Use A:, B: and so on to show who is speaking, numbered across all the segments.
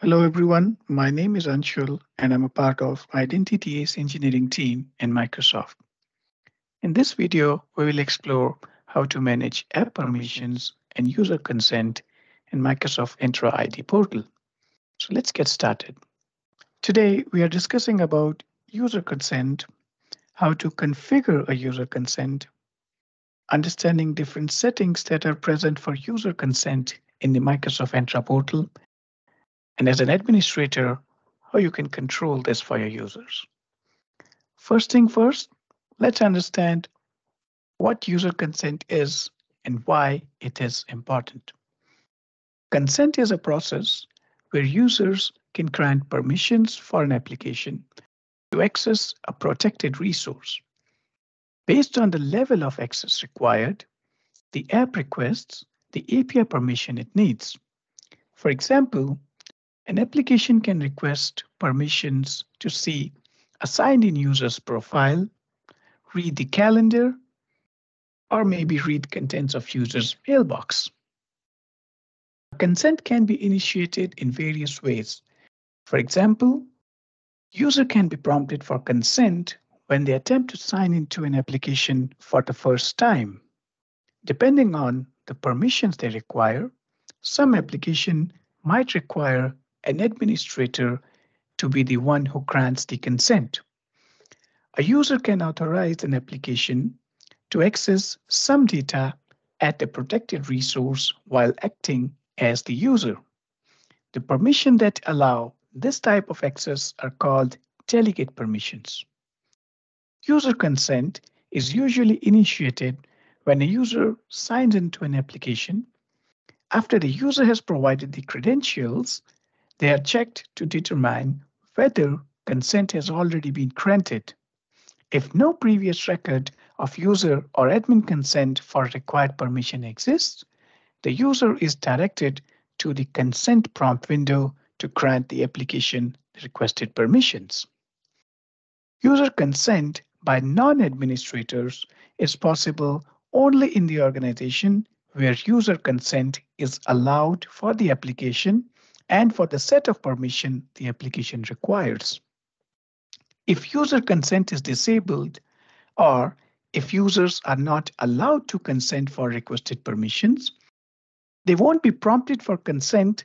A: Hello, everyone. My name is Anshul, and I'm a part of Identity ACE engineering team in Microsoft. In this video, we will explore how to manage app permissions and user consent in Microsoft Entra ID portal. So let's get started. Today, we are discussing about user consent, how to configure a user consent, understanding different settings that are present for user consent in the Microsoft Entra portal, and as an administrator, how you can control this for your users. First thing first, let's understand what user consent is and why it is important. Consent is a process where users can grant permissions for an application to access a protected resource. Based on the level of access required, the app requests the API permission it needs. For example, an application can request permissions to see a signed-in user's profile, read the calendar, or maybe read contents of user's mailbox. Consent can be initiated in various ways. For example, user can be prompted for consent when they attempt to sign into an application for the first time. Depending on the permissions they require, some application might require an administrator to be the one who grants the consent. A user can authorize an application to access some data at a protected resource while acting as the user. The permission that allow this type of access are called delegate permissions. User consent is usually initiated when a user signs into an application. After the user has provided the credentials, they are checked to determine whether consent has already been granted. If no previous record of user or admin consent for required permission exists, the user is directed to the consent prompt window to grant the application requested permissions. User consent by non-administrators is possible only in the organization where user consent is allowed for the application and for the set of permission the application requires. If user consent is disabled or if users are not allowed to consent for requested permissions, they won't be prompted for consent.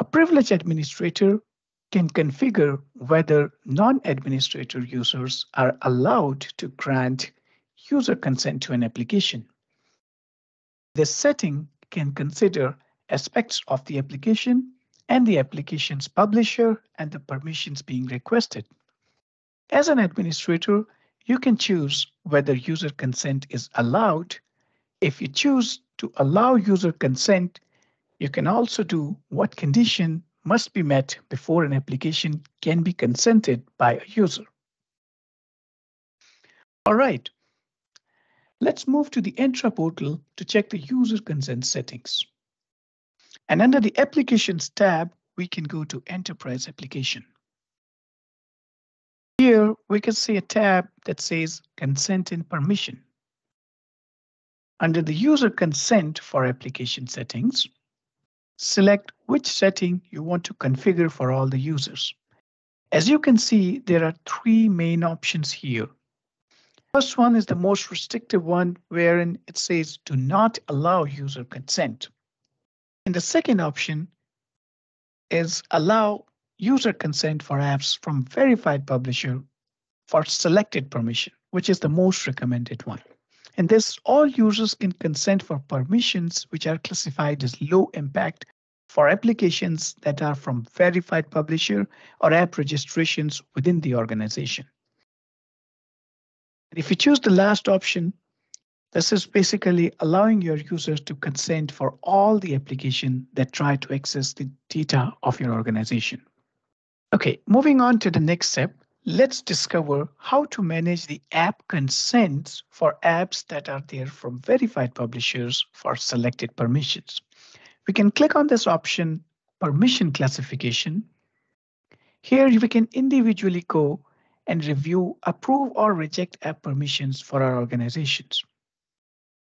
A: A privileged administrator can configure whether non-administrator users are allowed to grant user consent to an application. This setting can consider aspects of the application and the application's publisher and the permissions being requested. As an administrator, you can choose whether user consent is allowed. If you choose to allow user consent, you can also do what condition must be met before an application can be consented by a user. All right, let's move to the Entra portal to check the user consent settings. And under the Applications tab, we can go to Enterprise Application. Here, we can see a tab that says Consent and Permission. Under the User Consent for Application Settings, select which setting you want to configure for all the users. As you can see, there are three main options here. First one is the most restrictive one, wherein it says do not allow user consent. And the second option is allow user consent for apps from verified publisher for selected permission, which is the most recommended one. And this all users can consent for permissions which are classified as low impact for applications that are from verified publisher or app registrations within the organization. If you choose the last option, this is basically allowing your users to consent for all the application that try to access the data of your organization. Okay, moving on to the next step, let's discover how to manage the app consents for apps that are there from verified publishers for selected permissions. We can click on this option, permission classification. Here we can individually go and review, approve or reject app permissions for our organizations.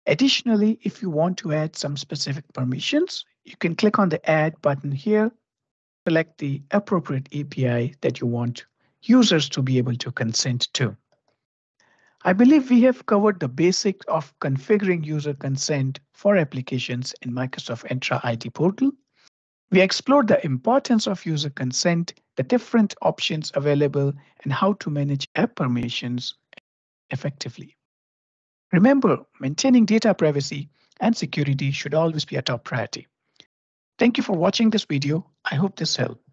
A: Additionally, if you want to add some specific permissions, you can click on the add button here select the appropriate API that you want users to be able to consent to. I believe we have covered the basics of configuring user consent for applications in Microsoft Entra ID portal. We explored the importance of user consent, the different options available, and how to manage app permissions effectively. Remember, maintaining data privacy and security should always be a top priority. Thank you for watching this video. I hope this helped.